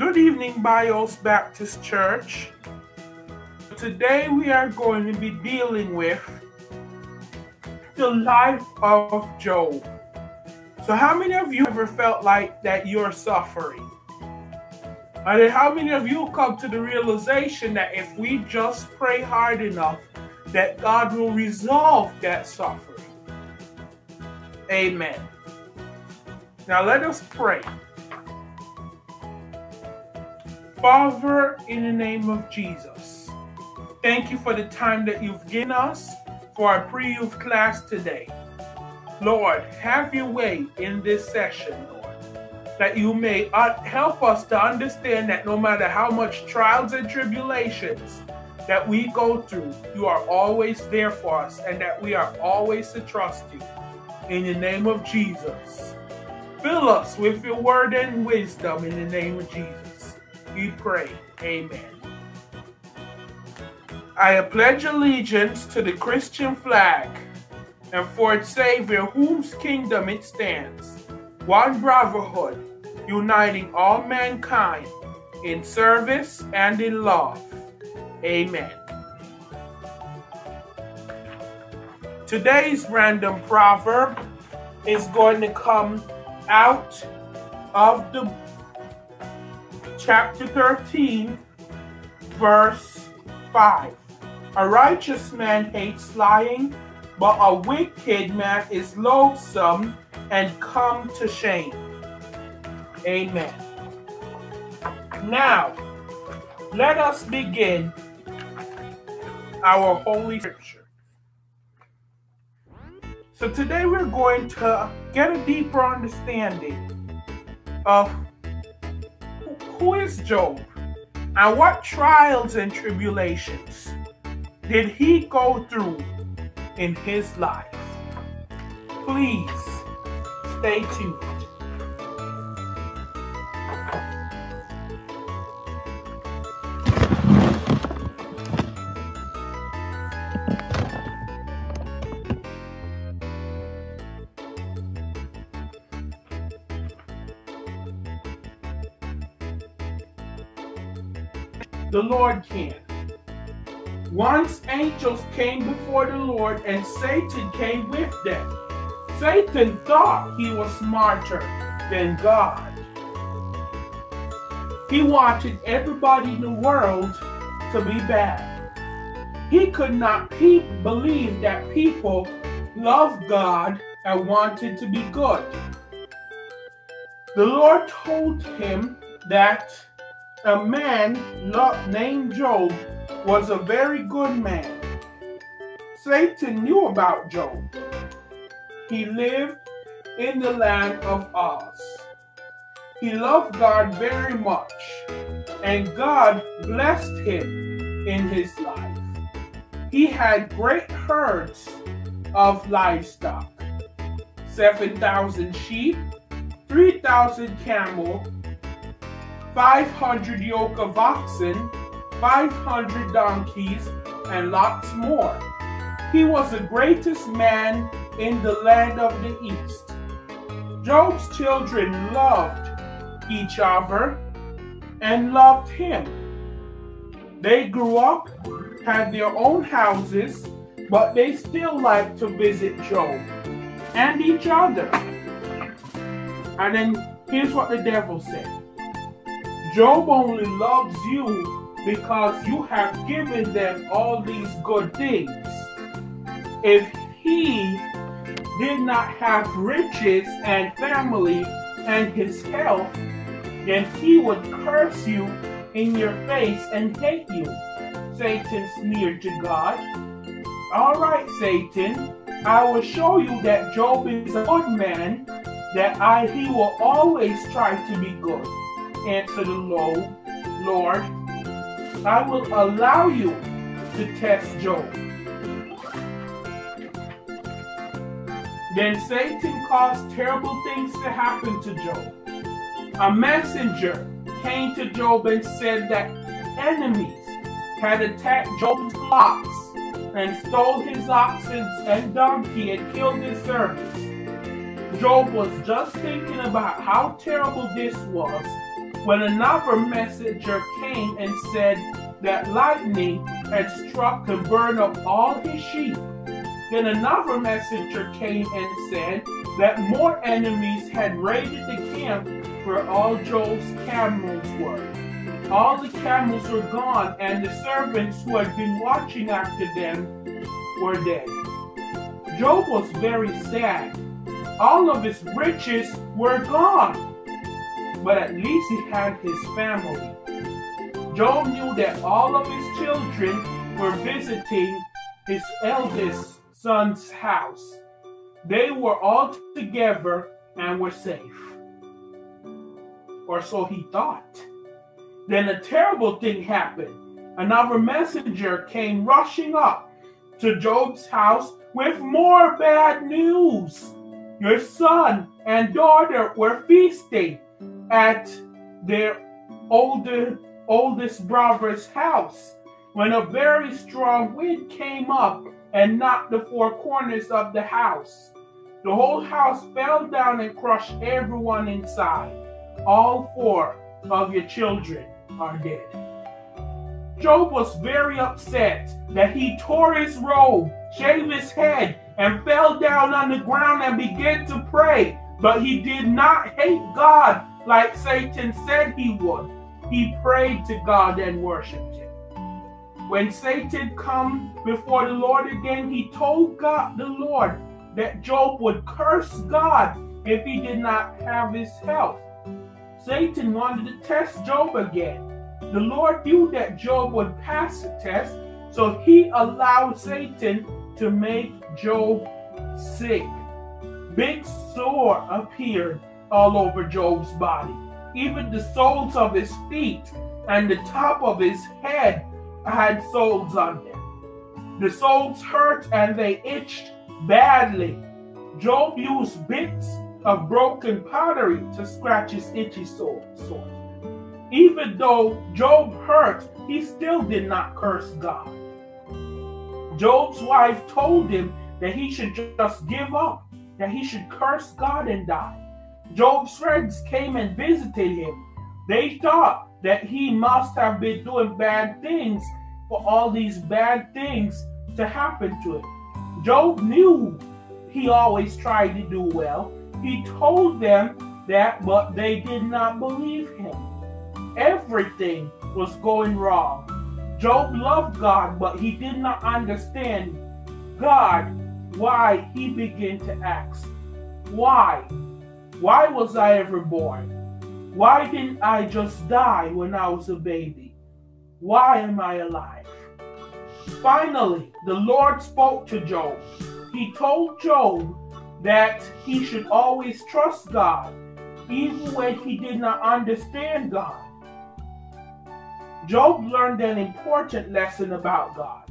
Good evening, Bios Baptist Church. Today we are going to be dealing with the life of Job. So, how many of you ever felt like that you're suffering? And then how many of you come to the realization that if we just pray hard enough, that God will resolve that suffering? Amen. Now let us pray. Father, in the name of Jesus, thank you for the time that you've given us for our pre youth class today. Lord, have your way in this session, Lord, that you may uh, help us to understand that no matter how much trials and tribulations that we go through, you are always there for us and that we are always to trust you. In the name of Jesus, fill us with your word and wisdom in the name of Jesus we pray. Amen. I pledge allegiance to the Christian flag and for its Savior, whose kingdom it stands, one brotherhood, uniting all mankind in service and in love. Amen. Today's random proverb is going to come out of the chapter 13, verse 5. A righteous man hates lying, but a wicked man is loathsome and come to shame. Amen. Now, let us begin our Holy Scripture. So today we're going to get a deeper understanding of who is Job? And what trials and tribulations did he go through in his life? Please stay tuned. The Lord can. Once angels came before the Lord and Satan came with them. Satan thought he was smarter than God. He wanted everybody in the world to be bad. He could not believe that people loved God and wanted to be good. The Lord told him that a man named Job was a very good man. Satan knew about Job. He lived in the land of Uz. He loved God very much, and God blessed him in his life. He had great herds of livestock 7,000 sheep, 3,000 camel, 500 yoke of oxen, 500 donkeys, and lots more. He was the greatest man in the land of the east. Job's children loved each other and loved him. They grew up, had their own houses, but they still liked to visit Job and each other. And then here's what the devil said Job only loves you because you have given them all these good things. If he did not have riches and family and his health, then he would curse you in your face and hate you. Satan sneered to God. All right, Satan, I will show you that Job is a good man, that I he will always try to be good answered the Lord, Lord, I will allow you to test Job. Then Satan caused terrible things to happen to Job. A messenger came to Job and said that enemies had attacked Job's flocks and stole his oxen and donkey and killed his servants. Job was just thinking about how terrible this was when another messenger came and said that lightning had struck and burned up all his sheep. Then another messenger came and said that more enemies had raided the camp where all Job's camels were. All the camels were gone, and the servants who had been watching after them were dead. Job was very sad. All of his riches were gone, but at least he had his family. Job knew that all of his children were visiting his eldest son's house. They were all together and were safe. Or so he thought. Then a terrible thing happened. Another messenger came rushing up to Job's house with more bad news. Your son and daughter were feasting at their older, oldest brother's house when a very strong wind came up and knocked the four corners of the house. The whole house fell down and crushed everyone inside. All four of your children are dead. Job was very upset that he tore his robe, shaved his head, and fell down on the ground and began to pray. But he did not hate God like Satan said he would. He prayed to God and worshiped him. When Satan come before the Lord again, he told God the Lord that Job would curse God if he did not have his health. Satan wanted to test Job again. The Lord knew that Job would pass the test, so he allowed Satan to make Job sick. Big sore appeared all over Job's body. Even the soles of his feet and the top of his head had soles on them. The soles hurt and they itched badly. Job used bits of broken pottery to scratch his itchy sore. Even though Job hurt, he still did not curse God. Job's wife told him that he should just give up, that he should curse God and die. Job's friends came and visited him. They thought that he must have been doing bad things for all these bad things to happen to him. Job knew he always tried to do well. He told them that, but they did not believe him. Everything was going wrong. Job loved God, but he did not understand God why he began to ask, Why? Why was I ever born? Why didn't I just die when I was a baby? Why am I alive? Finally, the Lord spoke to Job. He told Job that he should always trust God, even when he did not understand God. Job learned an important lesson about God.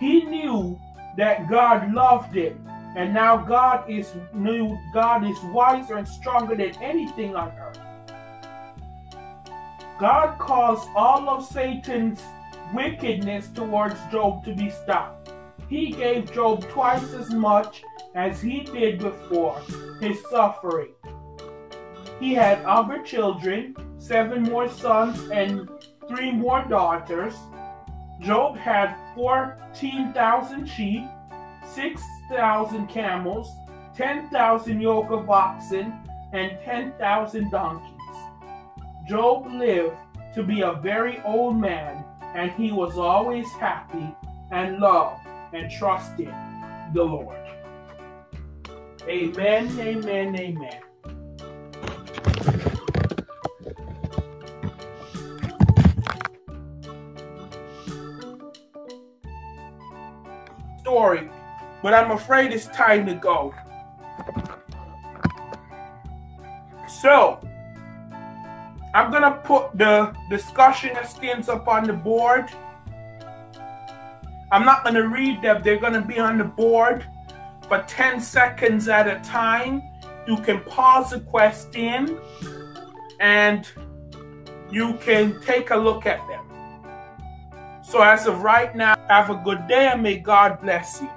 He knew that God loved him, and now God is new, God is wiser and stronger than anything on earth. God caused all of Satan's wickedness towards Job to be stopped. He gave Job twice as much as he did before his suffering. He had other children, seven more sons and three more daughters. Job had 14,000 sheep, 6,000 camels, 10,000 yoke of oxen, and 10,000 donkeys. Job lived to be a very old man, and he was always happy and loved and trusted the Lord. Amen, amen, amen. Story, but I'm afraid it's time to go. So, I'm gonna put the discussion skins up on the board. I'm not gonna read them, they're gonna be on the board for 10 seconds at a time. You can pause the question and you can take a look at them. So, as of right now, have a good day and may God bless you.